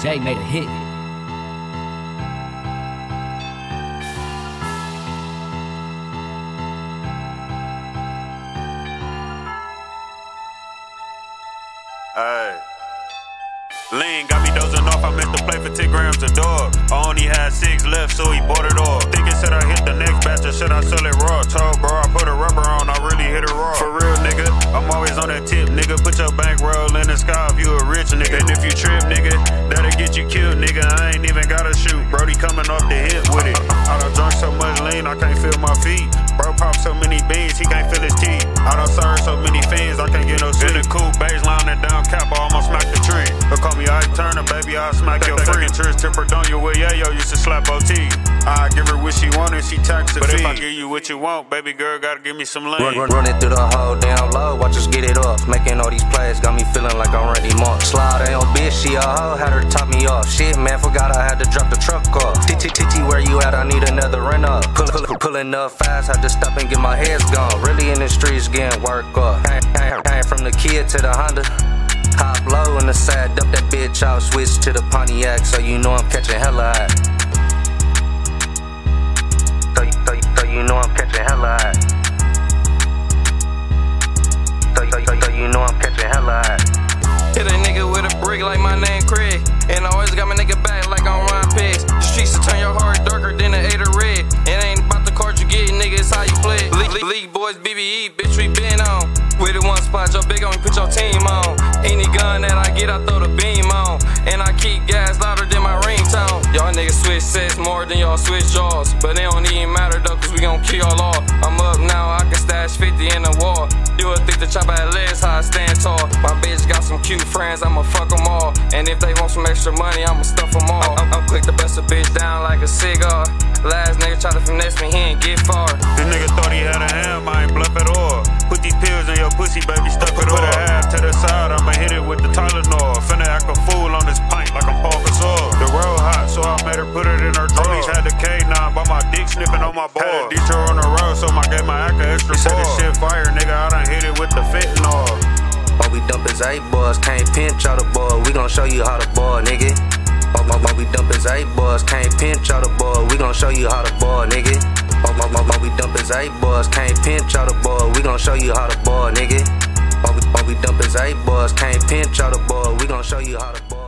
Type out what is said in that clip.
J made a hit. Hey. Lean got me dozing off. I meant to play for 10 grams a dog. I only had six left, so he bought it all. Thinking said I hit the next batch, or should I sell it raw? Told bro, I put a rubber on, I really hit it raw. For real, nigga, I'm always on that tip, nigga. Put your bankroll in the sky if you a rich nigga. And if you trip, nigga, coming off the hip with it. I done drunk so much lean, I can't feel my feet. Bro pop so many beans, he can't feel his teeth. I done served so many fiends, I can't get no sleep. In the cool free. Trish Tipper, don't you with Yayo, used to slap OT. I give her what she wanted, she tax the But fee. if I give you what you want, baby girl, gotta give me some lane. Run, run, run it through the hole down low, watch us get it off. Making all these plays got me feeling like I'm Randy Moss. Slide on bitch, she a hoe, had her top me off. Shit, man, forgot I had to drop the truck off. TT, where you at? I need another rent up. Pull, pull, pulling up fast, had to stop and get my heads gone. Really in the streets getting work off. Came, came, came from the kid to the Honda. Hop low in the side, dump that bitch out, switch to the Pontiac, so you know I'm catching hella hot. So, so, so you know I'm catching hella hot. So, so, so, so you know I'm catching hella hot. Hit a nigga with a brick like my name Craig. And I always got my nigga back like I'm Ron Pigs. The streets will turn your heart darker than the eight of red. It ain't about the card you get, nigga, it's how you play. League, league boys, BBE, bitch, we been on. It one spot, your big on put your team on. Any gun that I get, I throw the beam on. And I keep gas louder than my ringtone. Y'all niggas switch sets more than y'all switch jaws. But it don't even matter though, cause we gon' kill y'all all. I'm up now, I can stash 50 in the wall. You would think the chop at legs, how I stand tall. My bitch got some cute friends, I'ma fuck them all. And if they want some extra money, I'ma stuff them all. I'm, I'm quick to bust a bitch down like a cigar. Last nigga try to finesse me, he ain't get far. This nigga thought he had a ham, I ain't bluff at all. Put in your pussy, baby, stuff it all. Put a half to the side, I'ma hit it with the Tylenol. Finna act a fool on this pint like I'm Paul Gasol. The road hot, so I made her put it in her drawers. Had the K9, but my dick sniffing on my ball. Had a Detroit on the road, so I gave my act an extra He said this shit fire, nigga, I done hit it with the fentanyl. All we dump is eight boys, can't pinch out the ball. We gon' show you how to ball, nigga. All, all, all we dump is eight boys, can't pinch out the ball. We gon' show you how to ball, nigga. All we dump is eight boys, can't pinch out the ball. We gon' show you how to ball, nigga. All we, we dump is eight boys, can't pinch out the ball. We gon' show you how to ball.